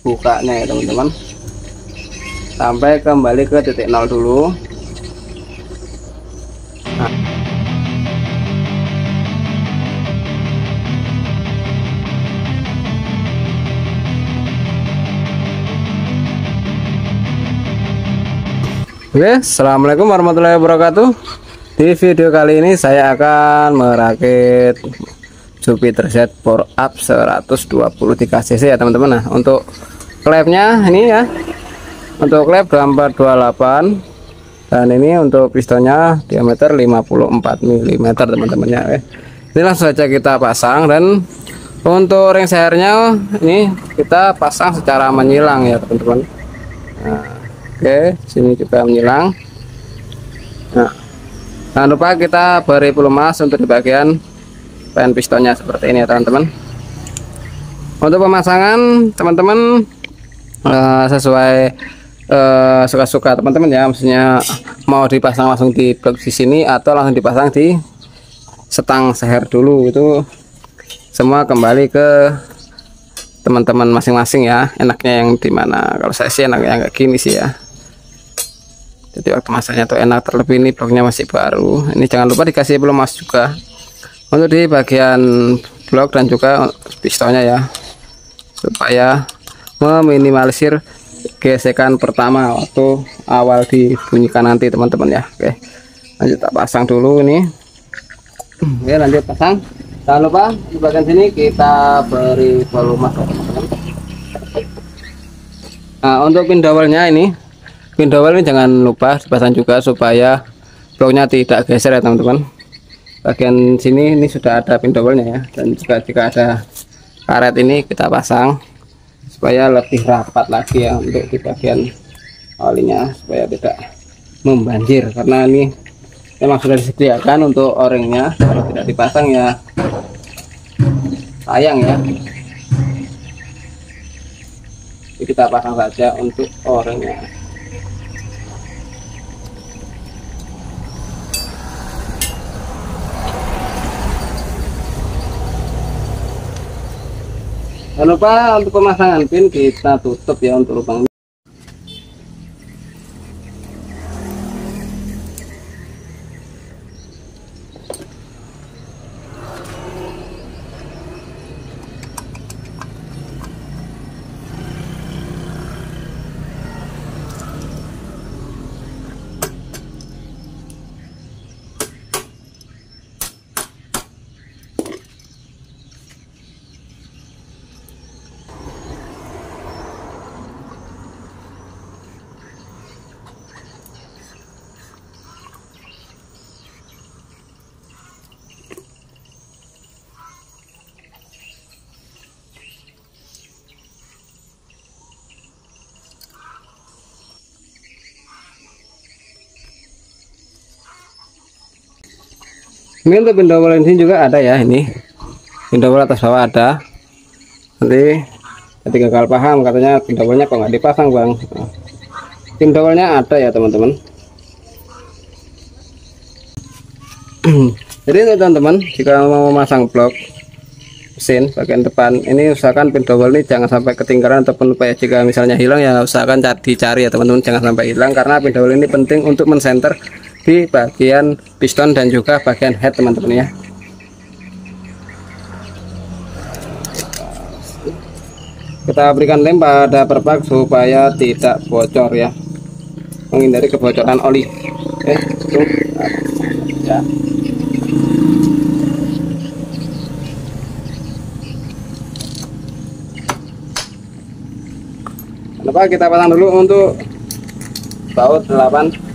bukanya ya teman-teman sampai kembali ke titik nol dulu nah. Oke, assalamualaikum warahmatullahi wabarakatuh. Di video kali ini saya akan merakit Jupiter Z Power Up 123 cc ya teman-teman. Nah, untuk klepnya ini ya, untuk klep 2428 dan ini untuk pistonnya diameter 54 mm teman-teman ya. Ini langsung saja kita pasang dan untuk ring sehernya ini kita pasang secara menyilang ya teman-teman. Nah, Oke, sini juga menyilang. Nah, jangan lupa kita beri pelumas untuk di bagian pen pistonnya seperti ini ya teman-teman. Untuk pemasangan teman-teman uh, sesuai uh, suka-suka teman-teman ya, maksudnya mau dipasang langsung di blok di sini atau langsung dipasang di setang seher dulu itu semua kembali ke teman-teman masing-masing ya enaknya yang di mana kalau saya sih enaknya kayak gini sih ya. Jadi waktu masanya tuh enak terlebih ini bloknya masih baru. Ini jangan lupa dikasih pelumas juga. Untuk di bagian blok dan juga pistonnya ya. Supaya meminimalisir gesekan pertama waktu awal dibunyikan nanti teman-teman ya. Oke lanjut tak pasang dulu ini. Oke lanjut pasang. Jangan lupa di bagian sini kita beri volume nah untuk pin dowelnya ini pin dowel ini jangan lupa dipasang juga supaya bloknya tidak geser ya teman-teman. Bagian sini ini sudah ada pin dowelnya ya. Dan juga jika ada karet ini kita pasang supaya lebih rapat lagi ya untuk di bagian olinya supaya tidak membanjir. Karena ini memang sudah disediakan untuk o-ringnya kalau tidak dipasang ya sayang ya. Jadi kita pasang saja untuk o-ringnya Jangan lupa untuk pemasangan pin kita tutup ya untuk lubang ini untuk pendowel ini juga ada ya ini. Pendowel atas bawah ada. Nanti ketika kal paham katanya pendowelnya kok nggak dipasang bang? Pendowelnya ada ya teman-teman. Jadi teman-teman jika mau memasang blok mesin bagian depan ini usahakan pendowel ini jangan sampai ketinggalan ataupun ya. Jika misalnya hilang ya usahakan dicari ya teman-teman. Jangan sampai hilang karena pendowel ini penting untuk mensenter di bagian piston dan juga bagian head teman-teman ya. Kita berikan lem pada perpak supaya tidak bocor ya. Menghindari kebocoran oli. Oke itu ya. Kita pasang dulu untuk baut 8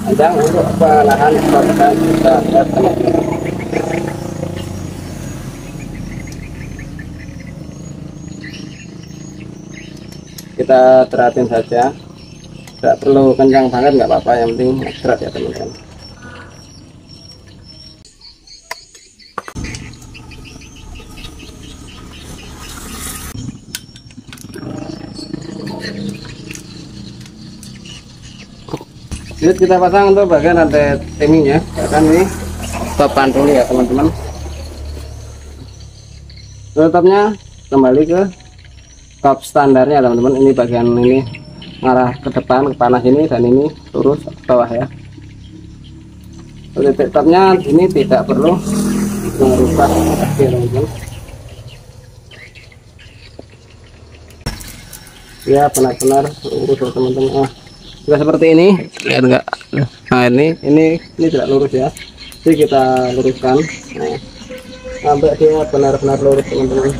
panjang untuk pelahan perbaikan kita teman-teman kita teratin saja. Tidak perlu kencang banget nggak apa-apa. Yang penting terat ya teman-teman Jadi kita pasang untuk bagian rantai timingnya. Kan ini topan dulu ya teman-teman. Tutupnya kembali ke top standarnya teman-teman. Ini bagian ini ngarah ke depan ke panas ini dan ini lurus ke bawah ya. Titik topnya ini tidak perlu merubah teman-teman. Ya benar-benar lurus teman-teman. Ah juga seperti ini. Lihat enggak nah ini ini ini tidak lurus ya. Jadi kita luruskan. Nah, sampai dia benar-benar lurus teman-teman.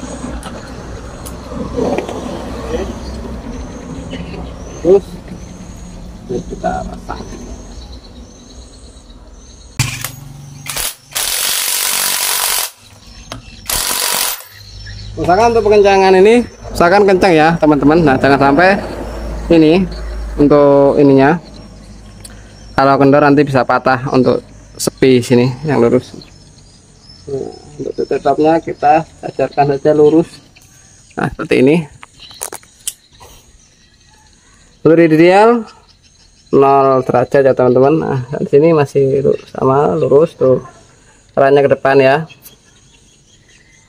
Terus ini kita pasang. Usahakan untuk pengencangan ini usahakan kencang ya teman-teman. Nah jangan sampai ini untuk ininya. Kalau kendor nanti bisa patah untuk sepi sini yang lurus. Nah, untuk tetapnya kita ajarkan saja lurus. Nah seperti ini. Untuk ideal 0 derajat ya teman-teman. Nah di sini masih sama lurus tuh. Arahnya ke depan ya.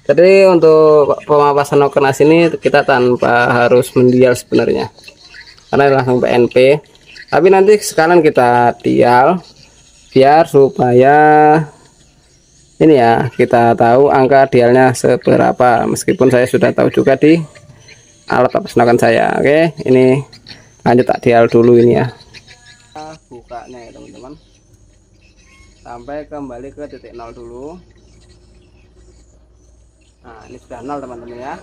Jadi untuk pemapasan okenas ini kita tanpa harus mendial sebenarnya karena langsung PNP tapi nanti sekalian kita dial biar supaya ini ya kita tahu angka dialnya seberapa. Meskipun saya sudah tahu juga di alat pesenakan saya. Oke ini lanjut tak dial dulu ini ya. Bukanya ya teman-teman. Sampai kembali ke titik nol dulu nah ini sudah nol teman-teman ya.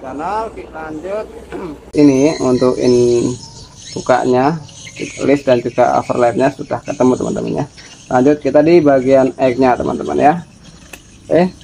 Nol kita lanjut. Ini untuk in bukanya list dan juga overlapnya sudah ketemu teman-teman ya. Lanjut kita di bagian egg nya teman-teman ya. Oke